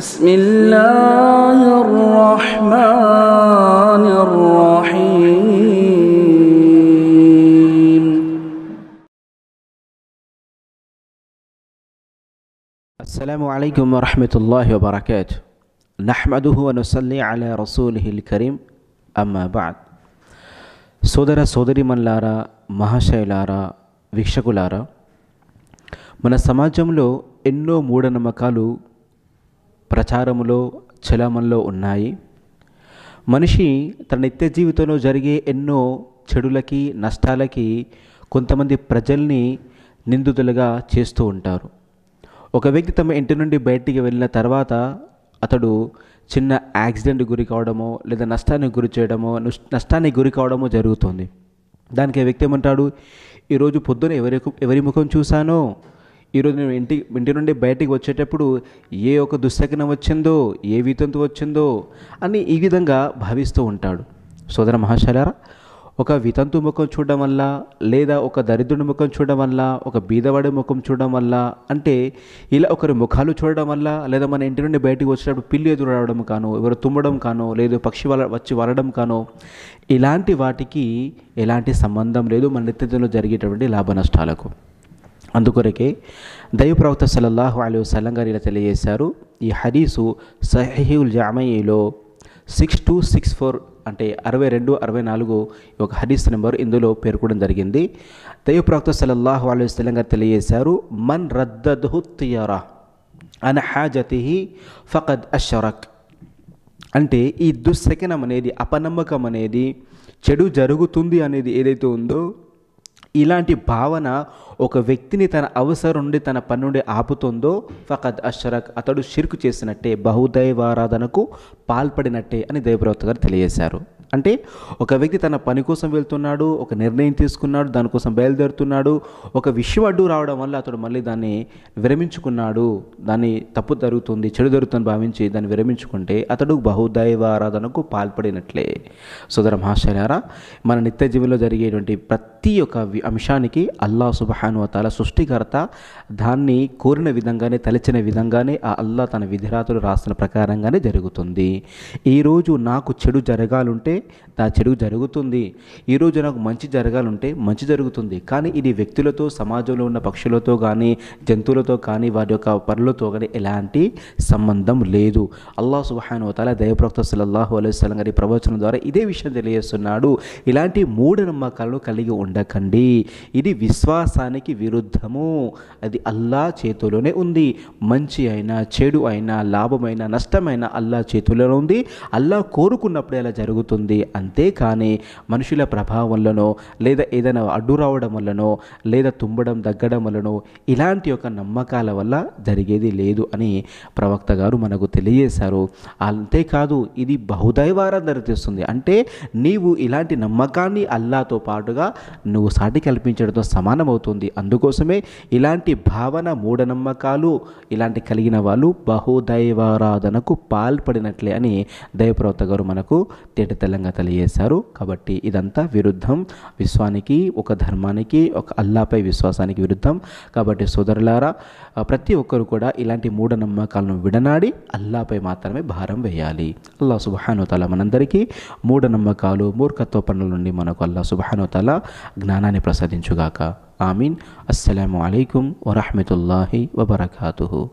بسم الله الرحمن الرحيم السلام عليكم ورحمة الله وبركاته نحمده ونصلي على رسوله الكريم أما بعد సోదర సోదరిమన్లారా మహాశయులారా వీక్షకులారా మన సమాజంలో ఎన్నో మూఢనమ్మకాలు ప్రచారములో చలామణలో ఉన్నాయి. మనిషి తన నిత్య జీవితంలో జరిగే ఎన్నో చెడులకి నష్టాలకి కొంతమంది ప్రజల్ని నిందితులుగా చేస్తూ ఉంటారు. ఒక వ్యక్తి తమ ఇంటి నుండి బయటికి వెళ్ళిన తర్వాత అతడు చిన్న యాక్సిడెంట్ గురి కావడమో లేదా నష్టానికి గురి చేయడమో నష్టానికి గురి కావడమో జరుగుతుంది. దానికి వ్యక్తి ఏమంటాడు? ఈరోజు పొద్దున ఎవరి ఎవరి ముఖం చూశానో ఈరోజు నేను ఇంటి ఇంటి నుండి బయటికి వచ్చేటప్పుడు ఏ ఒక దుశ్శకనం వచ్చిందో ఏ వితంతు వచ్చిందో అని ఈ విధంగా భావిస్తూ ఉంటాడు. సోదర మహాశాలారా ఒక వితంతు ముఖం చూడడం వల్ల లేదా ఒక దరిద్రుడి ముఖం చూడడం వల్ల ఒక బీదవాడి ముఖం చూడడం వల్ల అంటే ఇలా ఒకరి ముఖాలు చూడడం వల్ల లేదా మన ఇంటి నుండి బయటకు వచ్చేటప్పుడు పిల్లి ఎదురు రావడం కానో ఎవరు తుమ్మడం కానో లేదు పక్షి వల వచ్చి వలడం కానో ఇలాంటి వాటికి ఎలాంటి సంబంధం లేదు మన నిత్యంలో జరిగేటువంటి లాభ నష్టాలకు అందుకొరకే దైవ ప్రవక్త సల్లల్లాహు అలీ వసల్లం గారు ఇలా తెలియజేశారు. ఈ హదీసు సహీల్ జామయిలో సిక్స్ టూ సిక్స్ ఫోర్ అంటే అరవై రెండు అరవై నాలుగు ఒక హదీస్ నెంబర్ ఇందులో పేర్కొనడం జరిగింది. దైవ ప్రవక్త సల్లల్లాహు అలీ వసల్లం గారు తెలియజేశారు మన్ రద్దహు తియరా అన్ హాజతిహి ఫకద్ అషరక్. అంటే ఈ దుశ్శకనం అనేది అపనమ్మకం అనేది చెడు జరుగుతుంది అనేది ఏదైతే ఉందో ఇలాంటి భావన ఒక వ్యక్తిని తన అవసరం నుండి తన పని నుండి ఆపుతుందో ఫకద్ అషరక్ అతడు షిర్కు చేసినట్టే బహుదైవారాధనకు పాల్పడినట్టే అని దైవప్రవక్త గారు తెలియజేశారు. అంటే ఒక వ్యక్తి తన పని కోసం వెళ్తున్నాడు ఒక నిర్ణయం తీసుకున్నాడు దానికోసం బయలుదేరుతున్నాడు ఒక విషయం అడ్డు రావడం వల్ల అతడు మళ్ళీ దాన్ని విరమించుకున్నాడు దాన్ని తప్పు జరుగుతుంది చెడు జరుగుతుందని భావించి దాన్ని విరమించుకుంటే అతడు బహుదైవారాధనకు పాల్పడినట్లే. సోదర మహాశయారా మన నిత్య జీవనంలో జరిగేటువంటి ప్రతి ఒక్క అంశానికి అల్లా సుబహాను తాల సృష్టికర్త దాన్ని కోరిన విధంగానే తలచిన విధంగానే ఆ అల్లా తన విధిరాతులు రాసిన ప్రకారంగానే జరుగుతుంది. ఈరోజు నాకు చెడు జరగాలంటే నా చెడు జరుగుతుంది. ఈరోజు నాకు మంచి జరగాలంటే మంచి జరుగుతుంది. కానీ ఇది వ్యక్తులతో సమాజంలో ఉన్న పక్షులతో కానీ జంతువులతో కానీ వారి యొక్క పనులతో కానీ ఎలాంటి సంబంధం లేదు. అల్లా సుహాన్ వతాల దైవప్రక్త సల్లల్లాహు అలైస్లం గారి ప్రవచనం ద్వారా ఇదే విషయం తెలియజేస్తున్నాడు. ఇలాంటి మూఢనమ్మకాలను కలిగి ఉండకండి. ఇది విశ్వాసానికి విరుద్ధము. అది అల్లా చేతిలోనే ఉంది. మంచి అయినా చెడు అయినా లాభమైన నష్టమైన అల్లా చేతుల్లోనే ఉంది. అల్లా కోరుకున్నప్పుడే అలా జరుగుతుంది. అంతేకాని మనుషుల ప్రభావంలోనో లేదా ఏదైనా అడ్డు రావడం వల్లనో లేదా తుమ్మడం దగ్గడం వల్లనో ఇలాంటి యొక్క నమ్మకాల వల్ల జరిగేది లేదు అని ప్రవక్త గారు మనకు తెలియజేశారు. అంతేకాదు ఇది బహుదైవారం తెస్తుంది అంటే నీవు ఇలాంటి నమ్మకాన్ని అల్లాతో పాటుగా నువ్వు సాటి కల్పించడంతో సమానమవుతుంది. అందుకోసమే ఇలాంటి భావన మూఢనమ్మకాలు ఇలాంటి కలిగిన వాళ్ళు బహుదైవారాధనకు పాల్పడినట్లే అని దైవప్రవక్త గారు మనకు తేట స్పష్టంగా తెలియజేశారు. కాబట్టి ఇదంతా విరుద్ధం. విశ్వానికి ఒక ధర్మానికి ఒక అల్లాపై విశ్వాసానికి విరుద్ధం. కాబట్టి సోదరులారా ప్రతి ఒక్కరు కూడా ఇలాంటి మూఢనమ్మకాలను విడనాడి అల్లాపై మాత్రమే భారం వేయాలి. అల్లా సుబహానుతల మనందరికీ మూఢనమ్మకాలు మూర్ఖత్వ పనుల నుండి మనకు అల్లా సుబహానుతల జ్ఞానాన్ని ప్రసాదించుగాక. ఆమీన్. అస్సలం అలైకుం వరహమతుల్లాహి వబర్కాతుహు.